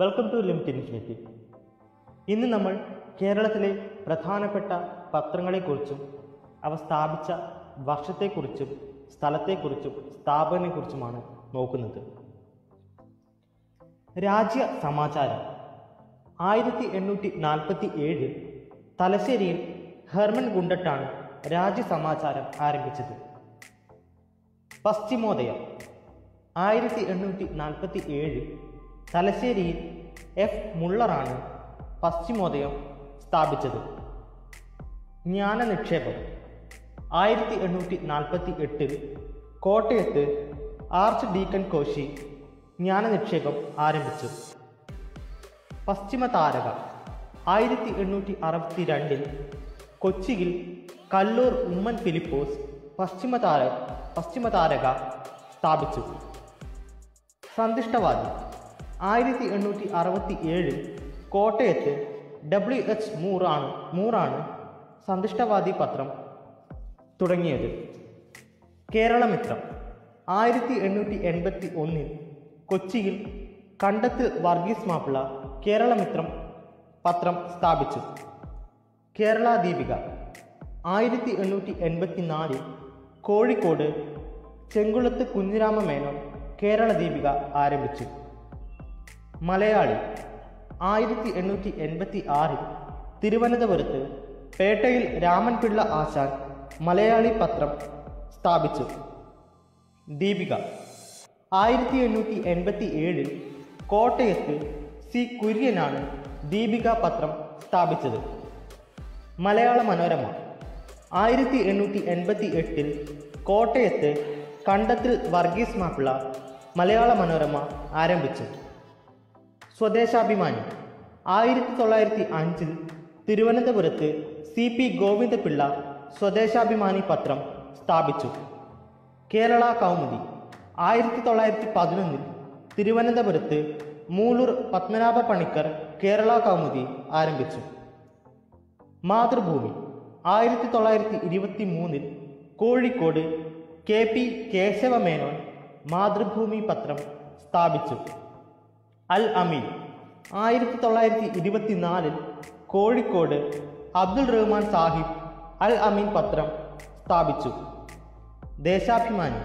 Welcome to limit infinity ഇന്ന് നമ്മൾ കേരളത്തിലെ പ്രധാനപ്പെട്ട പത്രങ്ങളെക്കുറിച്ചും അവ സ്ഥാപിച്ച വർഷത്തെക്കുറിച്ചും സ്ഥലത്തെക്കുറിച്ചും സ്ഥാപനത്തെക്കുറിച്ചുമാണ് നോക്കുന്നത്. രാജ്യ സമാചാരം. ആയിരത്തി എണ്ണൂറ്റി നാൽപ്പത്തി ഏഴിൽ തലശ്ശേരിയിൽ ഹെർമൻ ഗുണ്ടട്ടാണ് രാജ്യ സമാചാരം ആരംഭിച്ചത്. പശ്ചിമോദയം. ആയിരത്തി എണ്ണൂറ്റി നാൽപ്പത്തി ഏഴിൽ തലശ്ശേരിയിൽ എഫ് മുള്ളറാണ് പശ്ചിമോദയം സ്ഥാപിച്ചത്. ജ്ഞാന നിക്ഷേപം ആയിരത്തി എണ്ണൂറ്റി നാൽപ്പത്തി എട്ടിൽ കോട്ടയത്ത് ആർച്ച് ഡീക്കൻ കോശി ജ്ഞാന നിക്ഷേപം ആരംഭിച്ചു. പശ്ചിമ താരക. ആയിരത്തി എണ്ണൂറ്റി അറുപത്തി രണ്ടിൽ കൊച്ചിയിൽ കല്ലൂർ ഉമ്മൻ ഫിലിപ്പോസ് പശ്ചിമ താര പശ്ചിമ താരക സ്ഥാപിച്ചു. സന്തുഷ്ടവാദി. ആയിരത്തി എണ്ണൂറ്റി അറുപത്തി ഏഴിൽ കോട്ടയത്ത് ഡബ്ല്യു എച്ച് മൂറാണ് മൂറാണ് സന്തുഷ്ടവാദി പത്രം തുടങ്ങിയത്. കേരളമിത്രം ആയിരത്തി എണ്ണൂറ്റി എൺപത്തി ഒന്നിൽ കൊച്ചിയിൽ കണ്ടത്ത് വർഗീസ് മാപ്പിള കേരളമിത്രം പത്രം സ്ഥാപിച്ചു. കേരള ദീപിക ആയിരത്തി എണ്ണൂറ്റി എൺപത്തി നാലിൽ കോഴിക്കോട് ചെങ്കുളത്ത് കുഞ്ഞിരാമ മേനോൻ കേരള ദീപിക ആരംഭിച്ചു. മലയാളി. ആയിരത്തി എണ്ണൂറ്റി എൺപത്തി ആറിൽ തിരുവനന്തപുരത്ത് പേട്ടയിൽ രാമൻപിള്ള ആശാൻ മലയാളി പത്രം സ്ഥാപിച്ചു. ദീപിക. ആയിരത്തി എണ്ണൂറ്റി എൺപത്തി ഏഴിൽ കോട്ടയത്ത് സി കുര്യനാണ് ദീപിക പത്രം സ്ഥാപിച്ചത്. മലയാള മനോരമ. ആയിരത്തി എണ്ണൂറ്റി എൺപത്തി എട്ടിൽ കോട്ടയത്ത് കണ്ടത്തിൽ വർഗീസ് മാപ്പിള മലയാള മനോരമ ആരംഭിച്ചു. സ്വദേശാഭിമാനി. ആയിരത്തി തൊള്ളായിരത്തി അഞ്ചിൽ തിരുവനന്തപുരത്ത് സി പി ഗോവിന്ദപിള്ള സ്വദേശാഭിമാനി പത്രം സ്ഥാപിച്ചു. കേരള കൗമുദി. ആയിരത്തി തൊള്ളായിരത്തി പതിനൊന്നിൽ തിരുവനന്തപുരത്ത് മൂലൂർ പത്മനാഭ പണിക്കർ കേരള കൗമുദി ആരംഭിച്ചു. മാതൃഭൂമി. ആയിരത്തി തൊള്ളായിരത്തി ഇരുപത്തി മൂന്നിൽ കോഴിക്കോട് കെ പി കേശവമേനോൻ മാതൃഭൂമി പത്രം സ്ഥാപിച്ചു. അൽ അമീൻ ആയിരത്തി തൊള്ളായിരത്തി ഇരുപത്തി നാലിൽ കോഴിക്കോട് അബ്ദുൾ റഹ്മാൻ സാഹിബ് അൽ അമീൻ പത്രം സ്ഥാപിച്ചു. ദേശാഭിമാനി.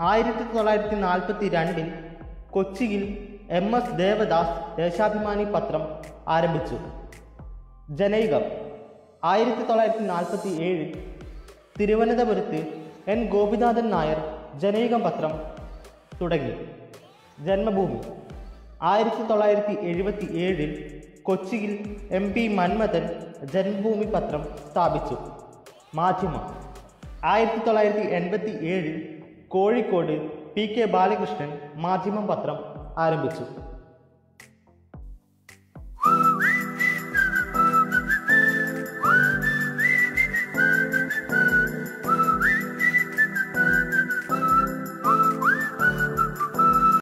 ആയിരത്തി തൊള്ളായിരത്തി നാൽപ്പത്തി രണ്ടിൽ കൊച്ചിയിൽ എം എസ് ദേവദാസ് ദേശാഭിമാനി പത്രം ആരംഭിച്ചു. ജനൈകം. ആയിരത്തി തൊള്ളായിരത്തി നാൽപ്പത്തി ഏഴിൽ തിരുവനന്തപുരത്ത് എൻ ഗോപിനാഥൻ നായർ ജനൈകം പത്രം തുടങ്ങി. ജന്മഭൂമി. ആയിരത്തി തൊള്ളായിരത്തി എഴുപത്തി ഏഴിൽ കൊച്ചിയിൽ എം പി മന്മഥൻ ജന്മഭൂമി പത്രം സ്ഥാപിച്ചു. മാധ്യമം. ആയിരത്തി തൊള്ളായിരത്തി എൺപത്തി ഏഴിൽ കോഴിക്കോട് പി കെ ബാലകൃഷ്ണൻ മാധ്യമം പത്രം ആരംഭിച്ചു.